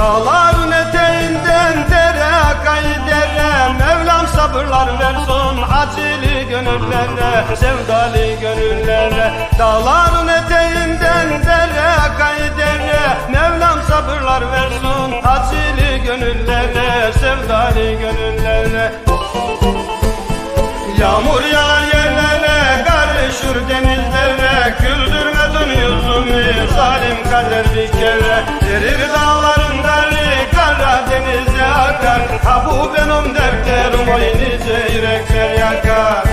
Dağların eteğinden dere kaydere. Mevlam sabırlar versin acili gönüllere Sevdali gönüllere. Dağların eteğinden dere kaydere. Mevlam sabırlar versin acili gönüllere Sevdali gönüllere. Yağmur yağar yerlere karışır deniz Ha bu benim dertlerim, o nice yürekler yakar.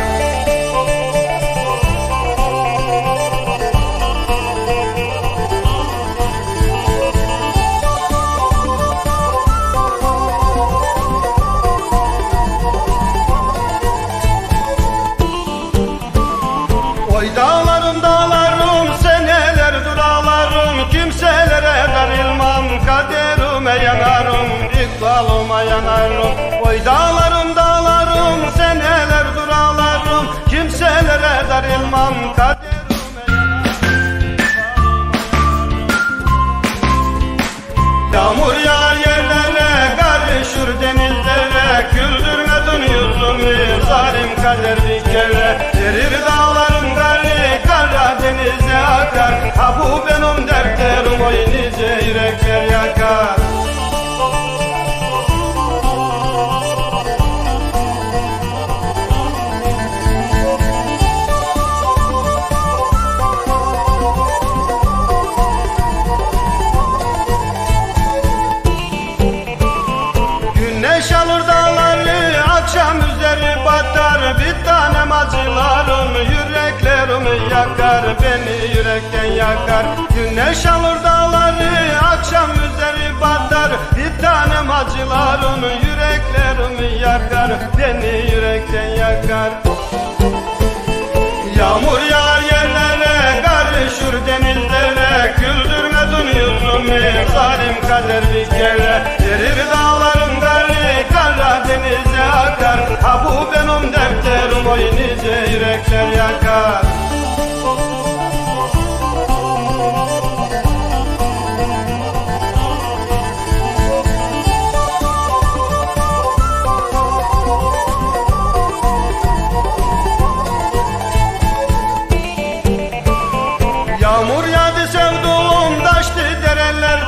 Oy dağlarım İkbalıma yanarım Oy dağlarım dağlarım senelerdir ağlarım Kimselere darılmam yanarım Yağmur yağar yerlere, karışır denizlere. Güldürmedin yüzümü, zalim kader bir kere Erir dağların karı, Karadeniz'e akar. Ha bu benim dertlerim, o nice yürekler yakar Tanem acılarım yüreklerimi yakar Beni yürekten yakar. Güneş alır dağları akşam üzeri batar. Bir tanem acılarım yüreklerimi yakar Beni yürekten yakar. Yağmur yağar yerlere, karışır denizlere. Güldürmedin yüzümü, zalim kader bir kere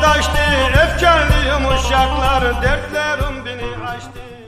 dereler taştı Efkarlı yumuşaklar dertlerim beni açtı